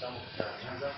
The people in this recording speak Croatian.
Samo, da,